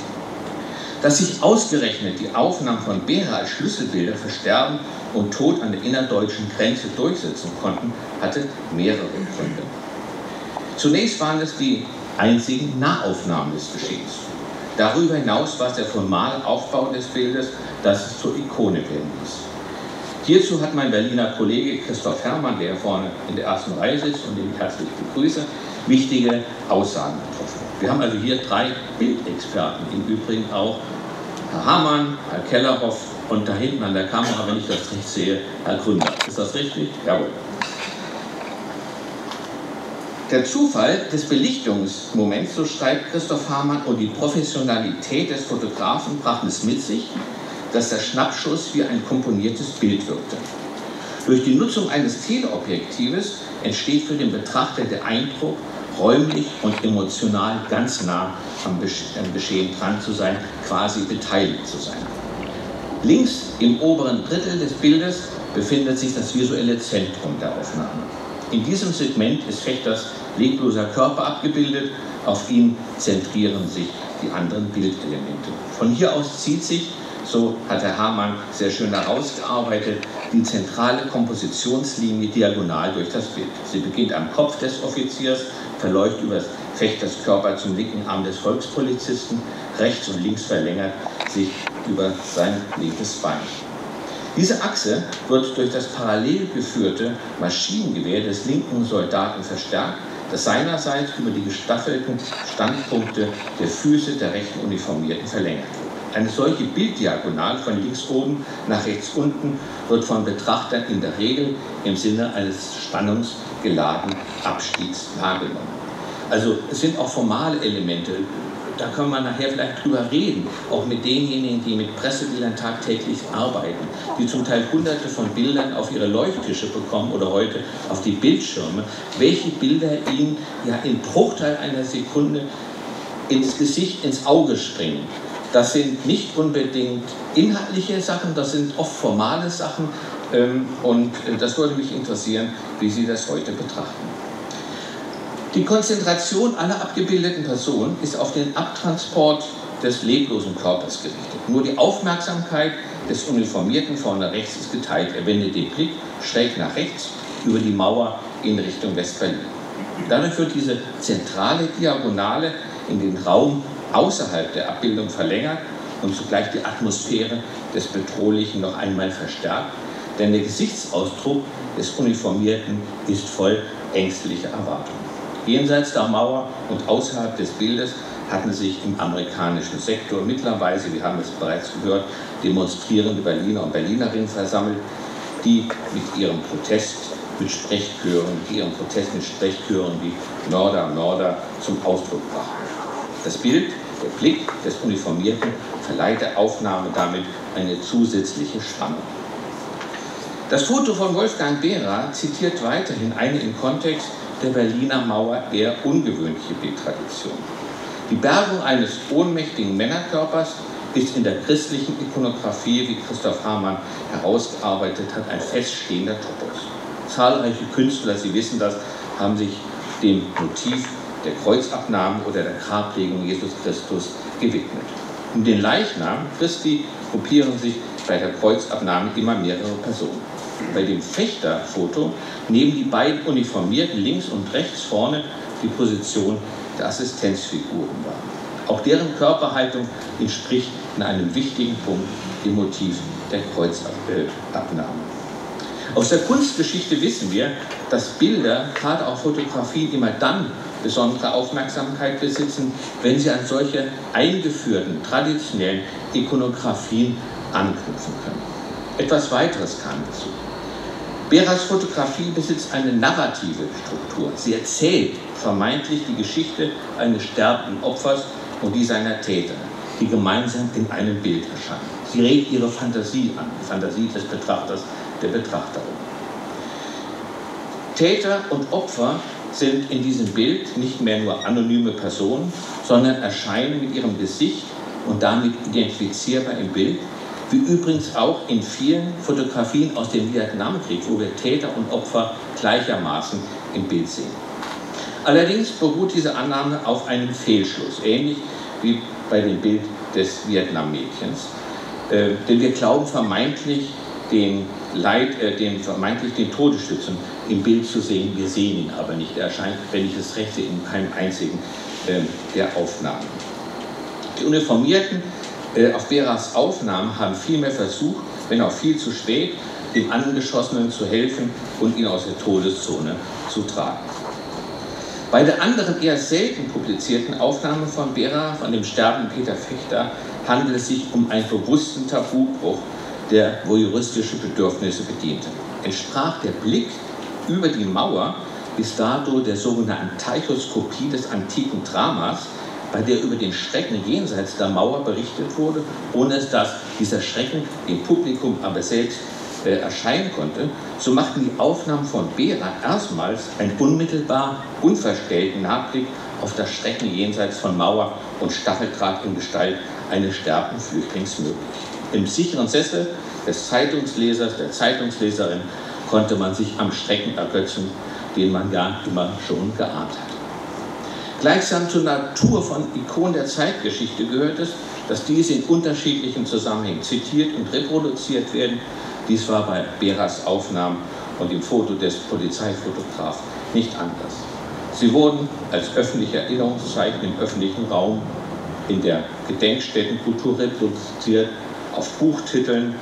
Dass sich ausgerechnet die Aufnahmen von Behra als Schlüsselbilder für Sterben und Tod an der innerdeutschen Grenze durchsetzen konnten, hatte mehrere Gründe. Zunächst waren es die einzigen Nahaufnahmen des Geschehens. Darüber hinaus war es der formale Aufbau des Bildes, das es zur Ikone werden ließ. Hierzu hat mein Berliner Kollege Christoph Herrmann, der vorne in der ersten Reihe sitzt und den ich herzlich begrüße, wichtige Aussagen getroffen. Wir haben also hier drei Bildexperten, im Übrigen auch Herr Hamann, Herr Kellerhoff und da hinten an der Kamera, wenn ich das richtig sehe, Herr Gründer. Ist das richtig? Jawohl. Der Zufall des Belichtungsmoments, so schreibt Christoph Hamann, und die Professionalität des Fotografen brachten es mit sich, dass der Schnappschuss wie ein komponiertes Bild wirkte. Durch die Nutzung eines Teleobjektives entsteht für den Betrachter der Eindruck, räumlich und emotional ganz nah am Geschehen dran zu sein, quasi beteiligt zu sein. Links im oberen Drittel des Bildes befindet sich das visuelle Zentrum der Aufnahme. In diesem Segment ist Fechters lebloser Körper abgebildet, auf ihm zentrieren sich die anderen Bildelemente. Von hier aus zieht sich so hat Herr Hamann sehr schön herausgearbeitet, die zentrale Kompositionslinie diagonal durch das Bild. Sie beginnt am Kopf des Offiziers, verläuft über das Fechters Körper zum linken Arm des Volkspolizisten, rechts und links verlängert sich über sein linkes Bein. Diese Achse wird durch das parallel geführte Maschinengewehr des linken Soldaten verstärkt, das seinerseits über die gestaffelten Standpunkte der Füße der rechten Uniformierten verlängert. Eine solche Bilddiagonal von links oben nach rechts unten wird von Betrachtern in der Regel im Sinne eines spannungsgeladenen Abstiegs wahrgenommen. Also es sind auch formale Elemente, da können wir nachher vielleicht drüber reden, auch mit denjenigen, die mit Pressebildern tagtäglich arbeiten, die zum Teil hunderte von Bildern auf ihre Leuchttische bekommen oder heute auf die Bildschirme, welche Bilder ihnen ja in Bruchteil einer Sekunde ins Gesicht, ins Auge springen. Das sind nicht unbedingt inhaltliche Sachen, das sind oft formale Sachen. Ähm, und äh, das würde mich interessieren, wie Sie das heute betrachten. Die Konzentration aller abgebildeten Personen ist auf den Abtransport des leblosen Körpers gerichtet. Nur die Aufmerksamkeit des Uniformierten vorne rechts ist geteilt. Er wendet den Blick schräg nach rechts über die Mauer in Richtung Westberlin. Dadurch wird diese zentrale Diagonale in den Raum außerhalb der Abbildung verlängert und zugleich die Atmosphäre des Bedrohlichen noch einmal verstärkt, denn der Gesichtsausdruck des Uniformierten ist voll ängstlicher Erwartung. Jenseits der Mauer und außerhalb des Bildes hatten sich im amerikanischen Sektor mittlerweile, wir haben es bereits gehört, demonstrierende Berliner und Berlinerinnen versammelt, die mit ihrem Protest mit Sprechchören, mit ihrem Protest mit Sprechchören wie Mörder, Mörder zum Ausdruck brachten. Das Bild Der Blick des Uniformierten verleiht der Aufnahme damit eine zusätzliche Spannung. Das Foto von Wolfgang Behra zitiert weiterhin eine im Kontext der Berliner Mauer eher ungewöhnliche Bildtradition. Die Bergung eines ohnmächtigen Männerkörpers ist in der christlichen Ikonografie, wie Christoph Hamann herausgearbeitet hat, ein feststehender Topos. Zahlreiche Künstler, Sie wissen das, haben sich dem Motiv der Kreuzabnahme oder der Grablegung Jesus Christus gewidmet. Um den Leichnam Christi gruppieren sich bei der Kreuzabnahme immer mehrere Personen. Bei dem Fechterfoto nehmen die beiden Uniformierten links und rechts vorne die Position der Assistenzfiguren wahr. Auch deren Körperhaltung entspricht in einem wichtigen Punkt dem Motiv der Kreuzabnahme. Aus der Kunstgeschichte wissen wir, dass Bilder, gerade auch Fotografien, immer dann besondere Aufmerksamkeit besitzen, wenn sie an solche eingeführten traditionellen Ikonografien anknüpfen können. Etwas weiteres kam dazu. Beras Fotografie besitzt eine narrative Struktur. Sie erzählt vermeintlich die Geschichte eines sterbenden Opfers und die seiner Täter, die gemeinsam in einem Bild erscheinen. Sie regt ihre Fantasie an, die Fantasie des Betrachters, der Betrachterin. Täter und Opfer sind in diesem Bild nicht mehr nur anonyme Personen, sondern erscheinen mit ihrem Gesicht und damit identifizierbar im Bild, wie übrigens auch in vielen Fotografien aus dem Vietnamkrieg, wo wir Täter und Opfer gleichermaßen im Bild sehen. Allerdings beruht diese Annahme auf einem Fehlschluss, ähnlich wie bei dem Bild des Vietnam-Mädchens. Äh, denn wir glauben vermeintlich den Leid, äh, den vermeintlich den Todesstützen im Bild zu sehen. Wir sehen ihn aber nicht. Er erscheint, wenn ich es recht sehe, in keinem einzigen äh, der Aufnahmen. Die Uniformierten äh, auf Beras Aufnahmen haben vielmehr versucht, wenn auch viel zu spät, dem Angeschossenen zu helfen und ihn aus der Todeszone zu tragen. Bei der anderen eher selten publizierten Aufnahme von Bera, von dem sterbenden Peter Fechter, handelt es sich um einen bewussten Tabubruch, der voyeuristische Bedürfnisse bediente. Entsprach der Blick über die Mauer bis dato der sogenannten Teichoskopie des antiken Dramas, bei der über den Schrecken jenseits der Mauer berichtet wurde, ohne dass dieser Schrecken dem Publikum aber selbst äh, erscheinen konnte, so machten die Aufnahmen von Bera erstmals einen unmittelbar unverstellten Nachblick auf das Schrecken jenseits von Mauer und Stacheldraht in Gestalt eines sterbenden Flüchtlings möglich. Im sicheren Sessel des Zeitungslesers, der Zeitungsleserin konnte man sich am Schrecken ergötzen, den man ja immer schon geahnt hat. Gleichsam zur Natur von Ikonen der Zeitgeschichte gehört es, dass diese in unterschiedlichen Zusammenhängen zitiert und reproduziert werden. Dies war bei Beras Aufnahmen und dem Foto des Polizeifotografen nicht anders. Sie wurden als öffentliche Erinnerungszeichen im öffentlichen Raum in der Gedenkstättenkultur reproduziert, auf Buchtiteln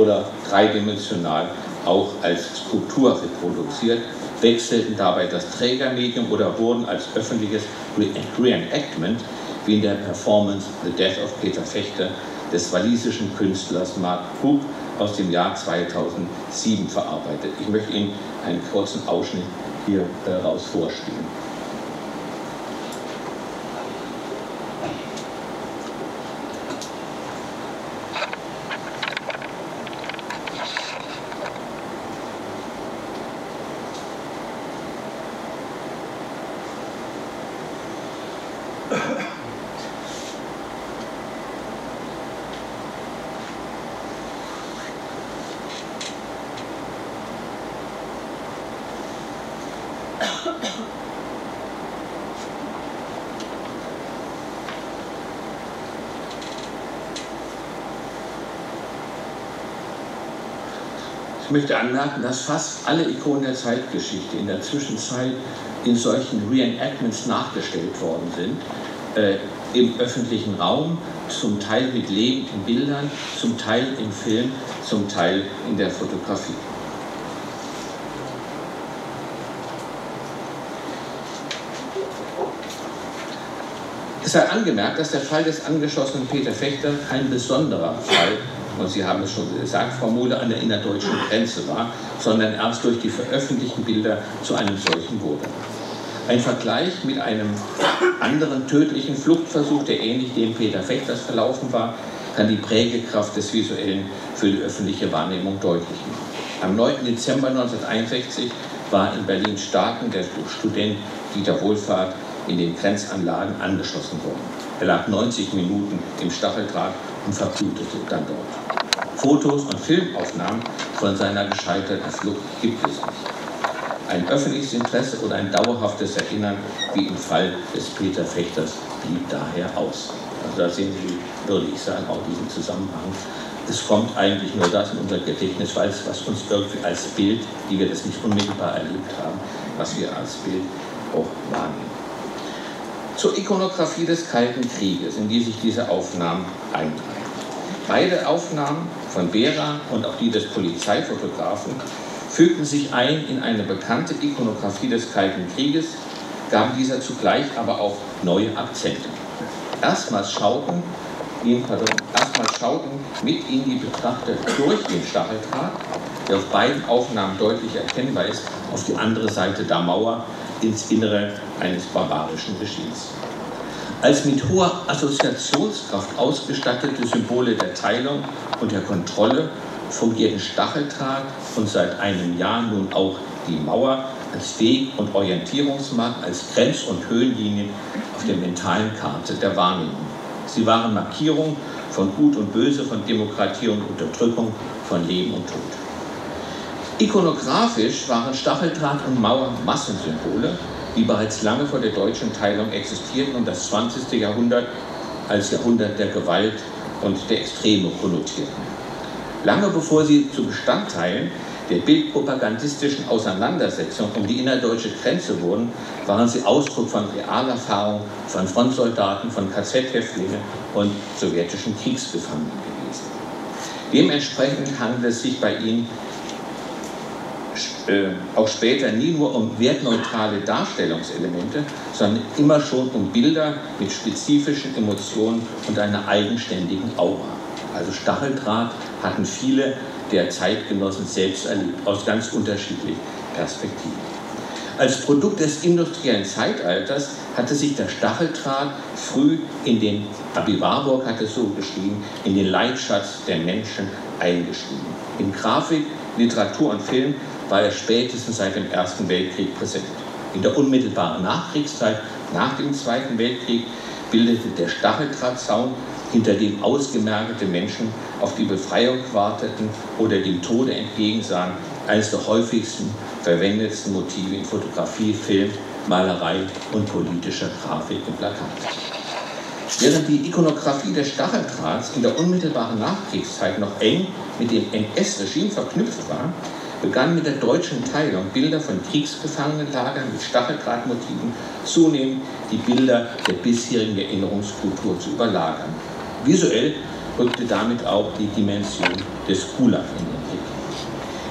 oder dreidimensional auch als Skulptur reproduziert wechselten dabei das Trägermedium oder wurden als öffentliches Reenactment, wie in der Performance The Death of Peter Fechter des walisischen Künstlers Mark Cook aus dem Jahr 2007 verarbeitet. Ich möchte Ihnen einen kurzen Ausschnitt hier daraus vorspielen. Ich möchte anmerken, dass fast alle Ikonen der Zeitgeschichte in der Zwischenzeit in solchen Reenactments nachgestellt worden sind, äh, im öffentlichen Raum, zum Teil mit lebenden Bildern, zum Teil im Film, zum Teil in der Fotografie. Es sei angemerkt, dass der Fall des angeschossenen Peter Fechter kein besonderer Fall und Sie haben es schon gesagt, Frau Muhle, an der innerdeutschen Grenze war, sondern erst durch die veröffentlichten Bilder zu einem solchen wurde. Ein Vergleich mit einem anderen tödlichen Fluchtversuch, der ähnlich dem Peter Fechters verlaufen war, kann die Prägekraft des Visuellen für die öffentliche Wahrnehmung deutlich machen. Am 9. Dezember 1961 war in Berlin-Starken der Student Dieter Wohlfahrt in den Grenzanlagen angeschossen worden. Er lag 90 Minuten im Stacheldraht und verblutete dann dort. Fotos und Filmaufnahmen von seiner gescheiterten Flucht gibt es nicht. Ein öffentliches Interesse oder ein dauerhaftes Erinnern, wie im Fall des Peter Fechters, blieb daher aus. Also da sehen Sie, würde ich sagen, auch diesen Zusammenhang. Es kommt eigentlich nur das in unser Gedächtnis, weil es was uns irgendwie als Bild, die wir das nicht unmittelbar erlebt haben, was wir als Bild auch wahrnehmen. Zur Ikonografie des Kalten Krieges, in die sich diese Aufnahmen eintreiben. Beide Aufnahmen von Bera und auch die des Polizeifotografen fügten sich ein in eine bekannte Ikonografie des Kalten Krieges, gaben dieser zugleich aber auch neue Akzente. Erstmals schauten, pardon, erstmals schauten mit ihnen die Betrachter durch den Stacheldraht, der auf beiden Aufnahmen deutlich erkennbar ist, auf die andere Seite der Mauer ins Innere eines barbarischen Regimes. Als mit hoher Assoziationskraft ausgestattete Symbole der Teilung und der Kontrolle fungierten Stacheldraht und seit einem Jahr nun auch die Mauer als Weg- und Orientierungsmarkt, als Grenz- und Höhenlinien auf der mentalen Karte der Wahrnehmung. Sie waren Markierung von Gut und Böse, von Demokratie und Unterdrückung, von Leben und Tod. Ikonografisch waren Stacheldraht und Mauer Massensymbole, die bereits lange vor der deutschen Teilung existierten und das 20. Jahrhundert als Jahrhundert der Gewalt und der Extreme konnotierten. Lange bevor sie zu Bestandteilen der bildpropagandistischen Auseinandersetzung um die innerdeutsche Grenze wurden, waren sie Ausdruck von Realerfahrung von Frontsoldaten, von KZ-Häftlingen und sowjetischen Kriegsgefangenen gewesen. Dementsprechend handelt es sich bei ihnen auch später nie nur um wertneutrale Darstellungselemente, sondern immer schon um Bilder mit spezifischen Emotionen und einer eigenständigen Aura. Also Stacheldraht hatten viele der Zeitgenossen selbst erlebt, aus ganz unterschiedlichen Perspektiven. Als Produkt des industriellen Zeitalters hatte sich der Stacheldraht früh in den, Abi Warburg hat es so geschrieben, in den Leitschatz der Menschen eingeschrieben. In Grafik, Literatur und Film war er spätestens seit dem Ersten Weltkrieg präsent. In der unmittelbaren Nachkriegszeit, nach dem Zweiten Weltkrieg, bildete der Stacheldrahtzaun hinter dem ausgemergelte Menschen auf die Befreiung warteten oder dem Tode entgegensahen, eines der häufigsten verwendetsten Motive in Fotografie, Film, Malerei und politischer Grafik und Plakat. Während die Ikonografie des Stacheldrahts in der unmittelbaren Nachkriegszeit noch eng mit dem NS-Regime verknüpft war, begannen mit der deutschen Teilung Bilder von Kriegsgefangenenlagern mit Stacheldrahtmotiven zunehmend die Bilder der bisherigen Erinnerungskultur zu überlagern. Visuell rückte damit auch die Dimension des Gulag in den Blick.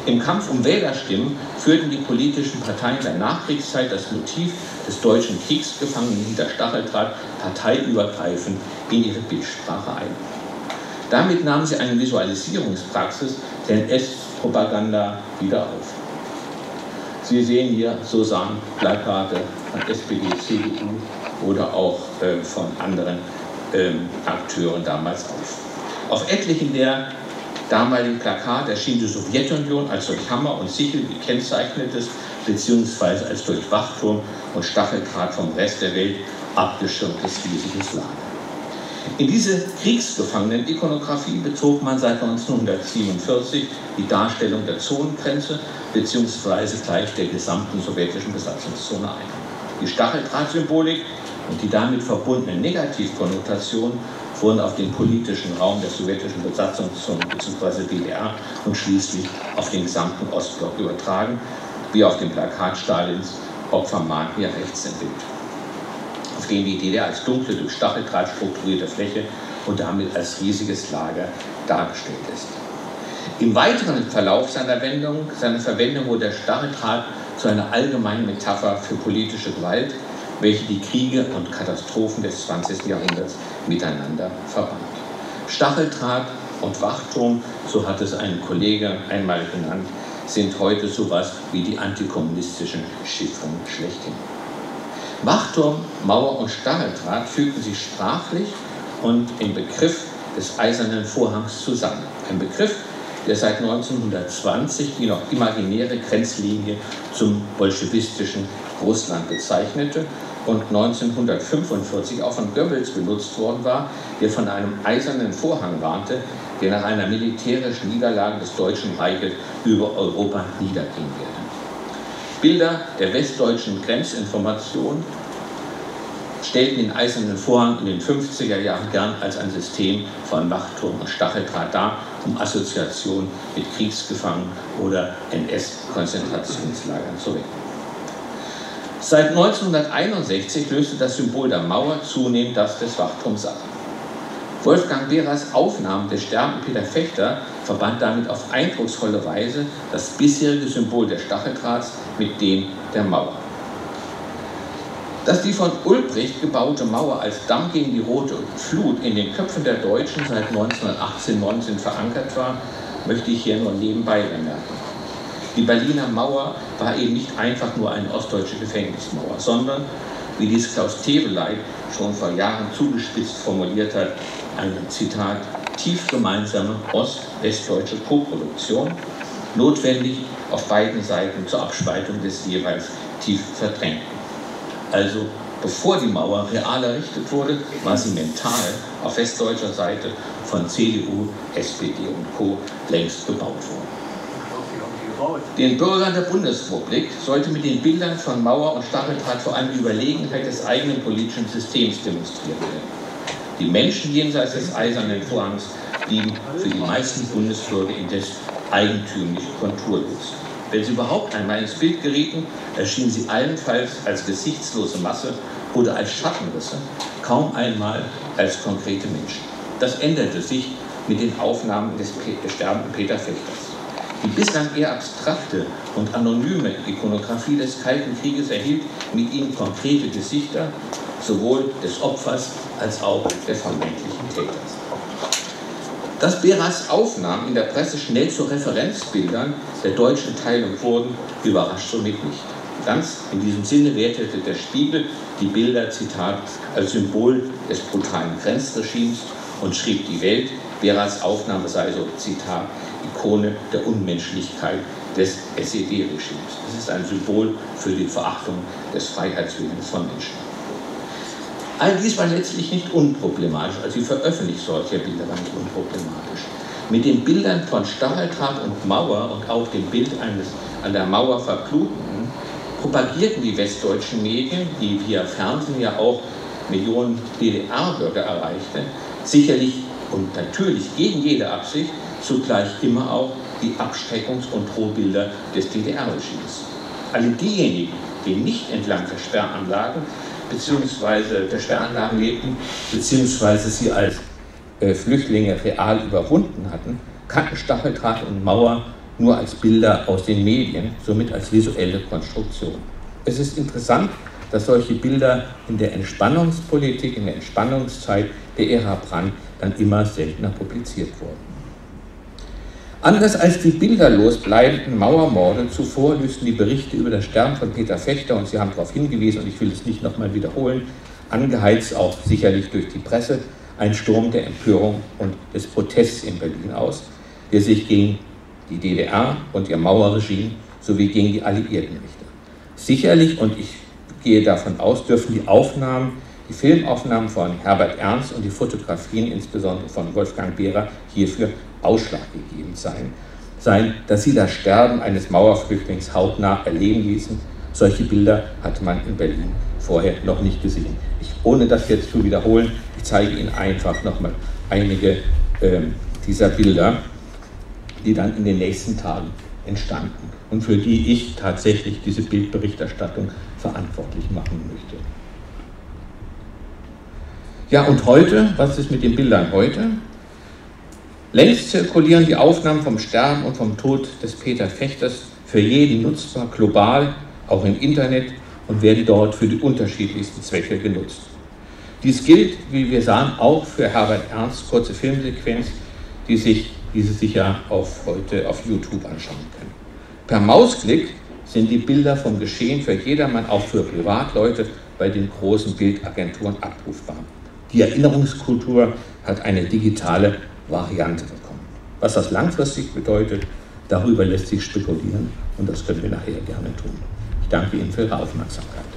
Im Kampf um Wählerstimmen führten die politischen Parteien der Nachkriegszeit das Motiv des deutschen Kriegsgefangenen hinter Stacheldraht parteiübergreifend in ihre Bildsprache ein. Damit nahmen sie eine Visualisierungspraxis der NS-Propaganda wieder auf. Sie sehen hier, so sahen Plakate von SPD, CDU oder auch äh, von anderen ähm, Akteuren damals auf. Auf etlichen der damaligen Plakate erschien die Sowjetunion als durch Hammer und Sichel gekennzeichnetes, beziehungsweise als durch Wachturm und Stacheldraht vom Rest der Welt abgeschirmtes riesiges Lager. In diese Kriegsgefangenen-Ikonografie bezog man seit 1947 die Darstellung der Zonengrenze beziehungsweise gleich der gesamten sowjetischen Besatzungszone ein. Die Stacheldrahtsymbolik und die damit verbundenen Negativkonnotationen wurden auf den politischen Raum der sowjetischen Besatzungszone bzw. DDR und schließlich auf den gesamten Ostblock übertragen, wie auf dem Plakat Stalins Opfermahn hier rechts im Dem die DDR als dunkle, durch Stacheldraht strukturierte Fläche und damit als riesiges Lager dargestellt ist. Im weiteren Verlauf seiner, Wendung, seiner Verwendung wurde der Stacheldraht zu einer allgemeinen Metapher für politische Gewalt, welche die Kriege und Katastrophen des 20. Jahrhunderts miteinander verband. Stacheldraht und Wachturm, so hat es ein Kollege einmal genannt, sind heute sowas wie die antikommunistischen Chiffren schlechthin. Wachturm, Mauer und Stacheldraht fügten sich sprachlich und im Begriff des Eisernen Vorhangs zusammen. Ein Begriff, der seit 1920 die noch imaginäre Grenzlinie zum bolschewistischen Russland bezeichnete und 1945 auch von Goebbels benutzt worden war, der von einem eisernen Vorhang warnte, der nach einer militärischen Niederlage des Deutschen Reiches über Europa niedergehen werde. Bilder der westdeutschen Grenzinformation stellten den Eisernen Vorhang in den 50er Jahren gern als ein System von Wachturm und Stacheldraht dar, um Assoziationen mit Kriegsgefangenen oder NS-Konzentrationslagern zu wecken. Seit 1961 löste das Symbol der Mauer zunehmend das des Wachturms ab. Wolfgang Behrers Aufnahmen des sterbenden Peter Fechter verband damit auf eindrucksvolle Weise das bisherige Symbol des Stacheldrahts mit dem der Mauer. Dass die von Ulbricht gebaute Mauer als Damm gegen die Rote Flut in den Köpfen der Deutschen seit 1918-19 verankert war, möchte ich hier nur nebenbei bemerken. Die Berliner Mauer war eben nicht einfach nur eine ostdeutsche Gefängnismauer, sondern, wie dies Klaus Teweleit schon vor Jahren zugespitzt formuliert hat, eine, Zitat, tief gemeinsame ost-westdeutsche Koproduktion, notwendig auf beiden Seiten zur Abspaltung des jeweils tief verdrängten. Also bevor die Mauer real errichtet wurde, war sie mental auf westdeutscher Seite von CDU, SPD und Co. längst gebaut worden. Den Bürgern der Bundesrepublik sollte mit den Bildern von Mauer und Stacheldraht vor allem die Überlegenheit des eigenen politischen Systems demonstriert werden. Die Menschen jenseits des eisernen Vorhangs blieben für die meisten Bundesbürger indes eigentümlich konturlos. Wenn sie überhaupt einmal ins Bild gerieten, erschienen sie allenfalls als gesichtslose Masse oder als Schattenrisse, kaum einmal als konkrete Menschen. Das änderte sich mit den Aufnahmen des, sterbenden Peter Fechters. Die bislang eher abstrakte und anonyme Ikonografie des Kalten Krieges erhielt mit ihnen konkrete Gesichter, sowohl des Opfers als auch der vermeintlichen Täters. Dass Beras Aufnahmen in der Presse schnell zu Referenzbildern der deutschen Teilung wurden, überrascht somit nicht. Ganz in diesem Sinne wertete der Spiegel die Bilder, Zitat, als Symbol des brutalen Grenzregimes und schrieb die Welt, Beras Aufnahme sei so, Zitat, Ikone der Unmenschlichkeit des SED-Regimes. Es ist ein Symbol für die Verachtung des Freiheitswillens von Menschen. All dies war letztlich nicht unproblematisch, also die Veröffentlichung solcher Bilder war nicht unproblematisch. Mit den Bildern von Stacheldraht und Mauer und auch dem Bild eines an der Mauer verbluteten propagierten die westdeutschen Medien, die via Fernsehen ja auch Millionen DDR-Bürger erreichte, sicherlich und natürlich gegen jede Absicht zugleich immer auch die Abschreckungs- und Drohbilder des DDR-Regimes. Alle diejenigen, die nicht entlang der Sperranlagen der Sperranlagen lebten, bzw. sie als äh, Flüchtlinge real überwunden hatten, kannten Stacheldraht und Mauer nur als Bilder aus den Medien, somit als visuelle Konstruktion. Es ist interessant, dass solche Bilder in der Entspannungspolitik, in der Entspannungszeit der Ära Brand dann immer seltener publiziert wurden. Anders als die bilderlos bleibenden Mauermorde zuvor lösten die Berichte über das Sterben von Peter Fechter, und Sie haben darauf hingewiesen, und ich will es nicht nochmal wiederholen, angeheizt auch sicherlich durch die Presse, einen Sturm der Empörung und des Protests in Berlin aus, der sich gegen die DDR und ihr Mauerregime sowie gegen die Alliierten richtete. Sicherlich, und ich gehe davon aus, dürfen die Aufnahmen, die Filmaufnahmen von Herbert Ernst und die Fotografien insbesondere von Wolfgang Behrer hierfür ausschlaggebend sein, sein, dass sie das Sterben eines Mauerflüchtlings hautnah erleben ließen. Solche Bilder hatte man in Berlin vorher noch nicht gesehen. Ich, ohne das jetzt zu wiederholen, ich zeige Ihnen einfach nochmal einige äh, dieser Bilder, die dann in den nächsten Tagen entstanden und für die ich tatsächlich diese Bildberichterstattung verantwortlich machen möchte. Ja, und heute, was ist mit den Bildern heute? Längst zirkulieren die Aufnahmen vom Sterben und vom Tod des Peter Fechters für jeden nutzbar, global, auch im Internet und werden dort für die unterschiedlichsten Zwecke genutzt. Dies gilt, wie wir sahen, auch für Herbert Ernst kurze Filmsequenz, die sich diese sich ja auf heute auf YouTube anschauen können. Per Mausklick sind die Bilder vom Geschehen für jedermann, auch für Privatleute, bei den großen Bildagenturen abrufbar. Die Erinnerungskultur hat eine digitale Variante bekommen. Was das langfristig bedeutet, darüber lässt sich spekulieren und das können wir nachher gerne tun. Ich danke Ihnen für Ihre Aufmerksamkeit.